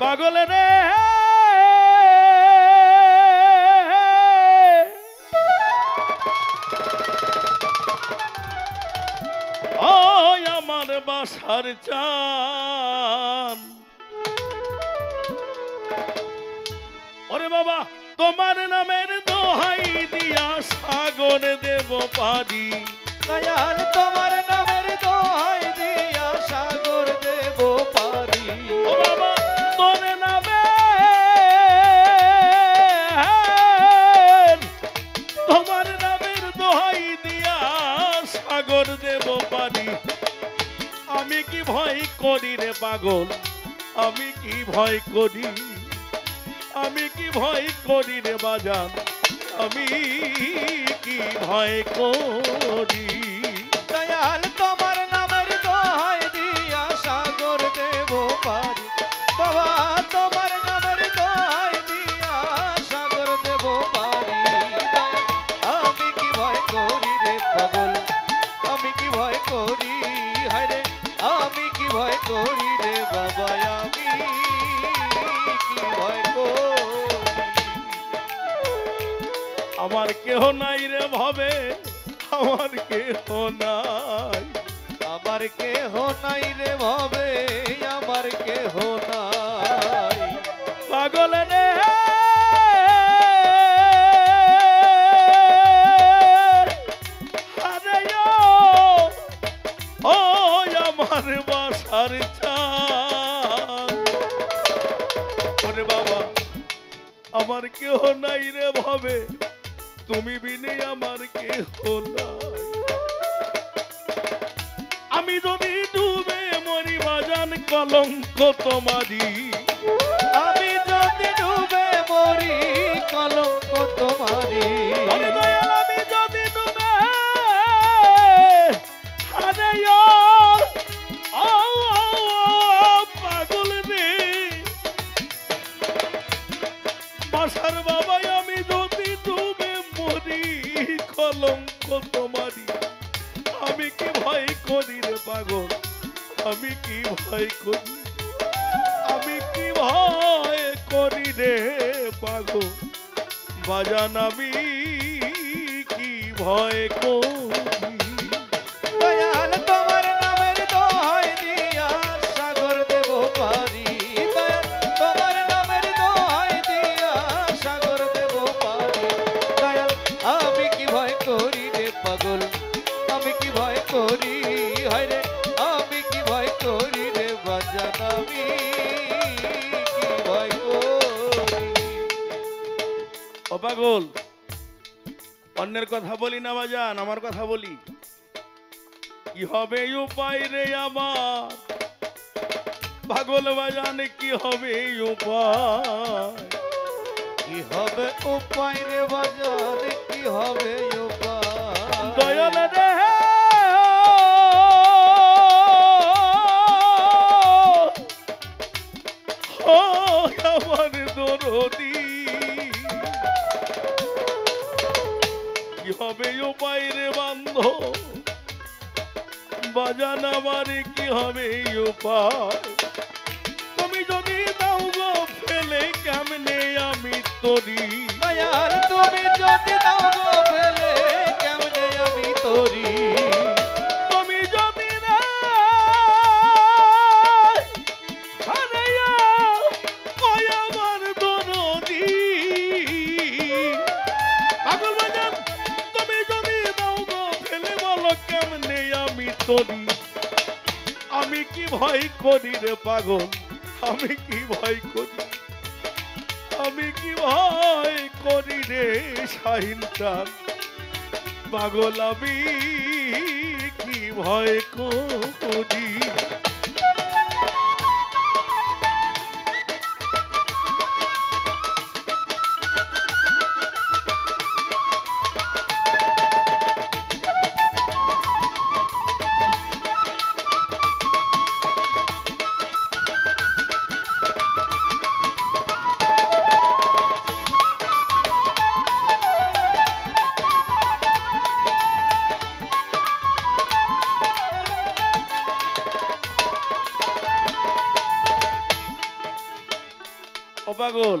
পাগল রে। ওই আমার বাসার চান। ওরে বাবা, তোমার নামের দোহাই দিয়া সাগর দেব পারি। তোমার নামের দোহাই দিয়া সাগর দেব ভয় করি রে পাগল? আমি কি ভয় করি? আমি কি ভয় করি রে বাজান? আমি কি ভয় করি? আমার কেহ নাই রে ভাবে, আমার কেহ নাই। আমার কেহ নাই রে ভাবে, আমার কেহ নাই। পাগল রে আমার বাবা, আমার কেহ নাই রে ভাবে তুমি বিনে আমার নাই। আমি যদি ডুবে মরি বাজান কলঙ্ক তোমারি আমি যদি ডুবে মরি কলঙ্ক তোমারি আমি যদি ডুবে পাগল রে। বাসার বাবাই পাগল আমি কি ভয় করি? আমি কি ভয় করি রে পাগল বাজান, আমি কি ভয় করি? পাগল। অন্যের কথা বলি না বাজান আমার কথা বলি। কি হবে উপায় রে আমার পাগল বাজান কি হবে উপায়? কি হবে উপায় রে বাজার কি হবে উপায়? দয়াল রে আমার দরদি। কি হবে উপায় রে বান্ধ? বাজান আমার কি হবে উপায়? তুমি যদি দাও গো ফেলে, কেমনে আমি তরি? তুমি যদি দাও গো ফেলে, কেমনে আমি তোরি? করি রে পাগল, আমি কি ভয় করি? আমি কি ভয় করি রে শাহিনটা পাগল আমি কি ভয় করি? পাগল,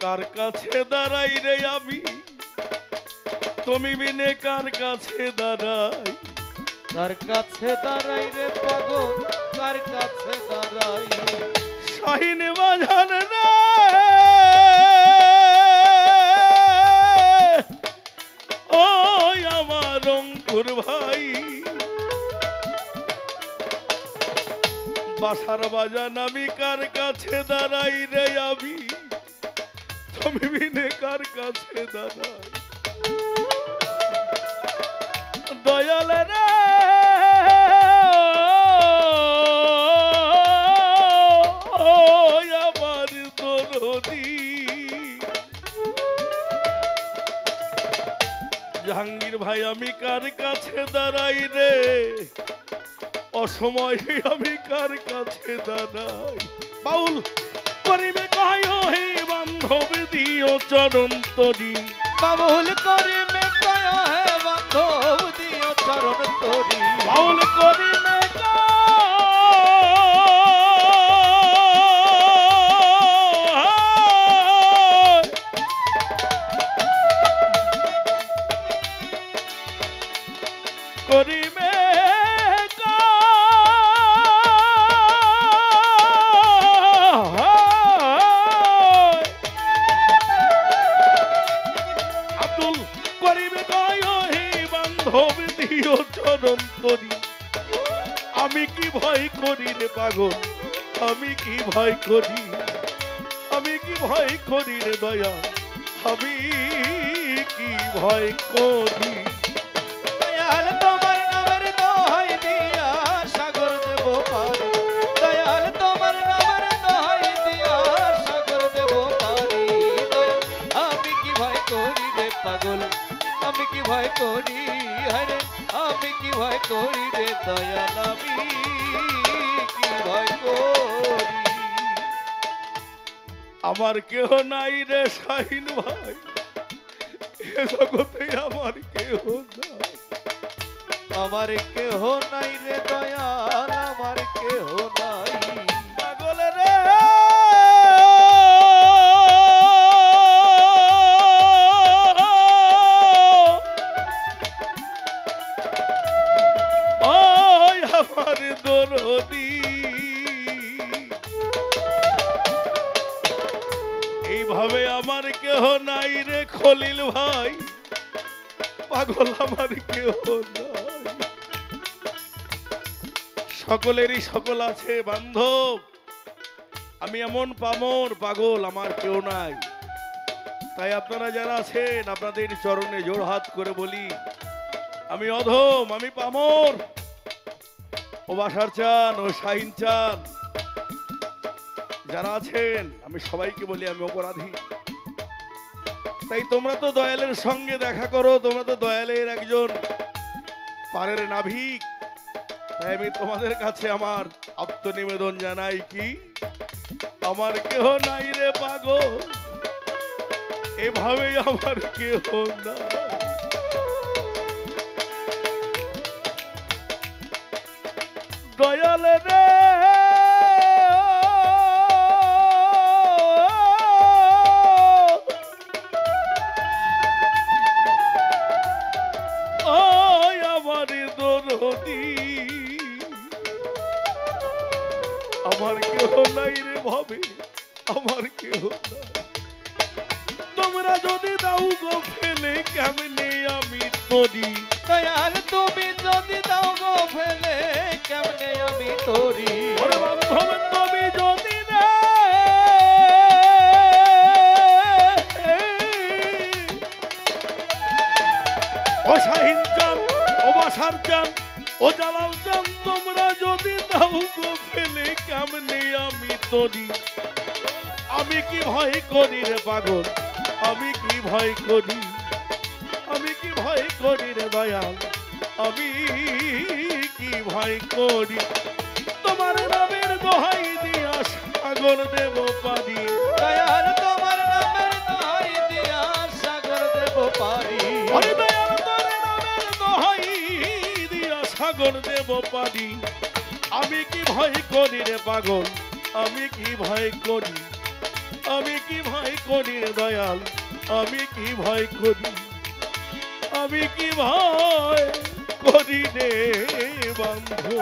কার কাছে দাঁড়াই রে আমি? তুমি বিনে কার কাছে দাঁড়াই? কার কাছে দাঁড়াই রে পাগল, কার কাছে বাজান, আমি কার কাছে দাঁড়াই রে আমি? তুমি বিনে কার কাছে দাঁড়াই? দয়াল রে! আমার দরদি। জাহাঙ্গীর ভাই, আমি কার কাছে দাঁড়াই রে? অসময়ে আমি কার কাছে দাঁড়াই? বাউল। করিবে কয় হে বান্ধবে দিও চরণ তরি। বাউল করে মে কয় হে বান্ধব দিও চরণ তরি। বাউল করিবে বান্ধব দিও চরণ করি আমি কি ভয় করি রে পাগল? আমি কি ভয় করি? আমি কি ভয় করি রে দয়া? আমি কি ভয় করি? কি আমার কেহ নাই রে শাহিন ভাই। এ জগতে আমার কেহ আমার কেহ নাই রে দয়াল পাগল আমার নাই সকলেরই সকল আছে, বান্ধব। আমি এমন পামর, পাগল আমার কেউ নাই। তাই আপনারা যারা আছেন, আপনাদের চরণে জোর হাত করে বলি, আমি অধম, আমি পামর। ও বাসার চান, ও শাহিন চান। যারা আছেন, আমি সবাইকে বলি আমি অপরাধী। তাই তোমরা তো দয়ালের সঙ্গে দেখা করো, তোমরা তো দয়ালের একজন পারের নাভিক। তাই আমি তোমাদের কাছে আমার আত্মনিবেদন জানাই কি, আমার কেহ নাই রে পাগল। এভাবেই আমার কেহ না দয়াল রে! দরদি আমার কেহ নাই রে ভাবে, আমার কেহ তোমরা যদি দাও গো ফেলে, কেমনে আমি তরি? দয়াল, তুমি যদি দাও গো ফেলে, কেমনে আমি তোরি? তরি আমি কি ভয় করি রে পাগল? আমি কি ভয় করি? আমি কি ভয় করি রে দয়াল? আমি কি ভয় করি? তোমার নামের দোহাই দিয়া সাগর দেব পারি। দয়াল, তোমার নামের দোহাই দিয়া সাগর দেব পারি। দয়াল তোর নামের দোহাই দিয়া সাগর দেব পারি। আমি কি ভয় করি রে পাগল? আমি কি ভয় করি? আমি কি ভয় করি দয়াল? আমি কি ভয় করি? আমি কি ভয় করি রে বন্ধু?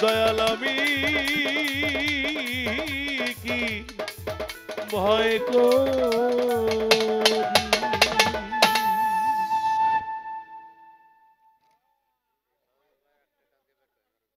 দয়াল, আমি কি ভয় করি?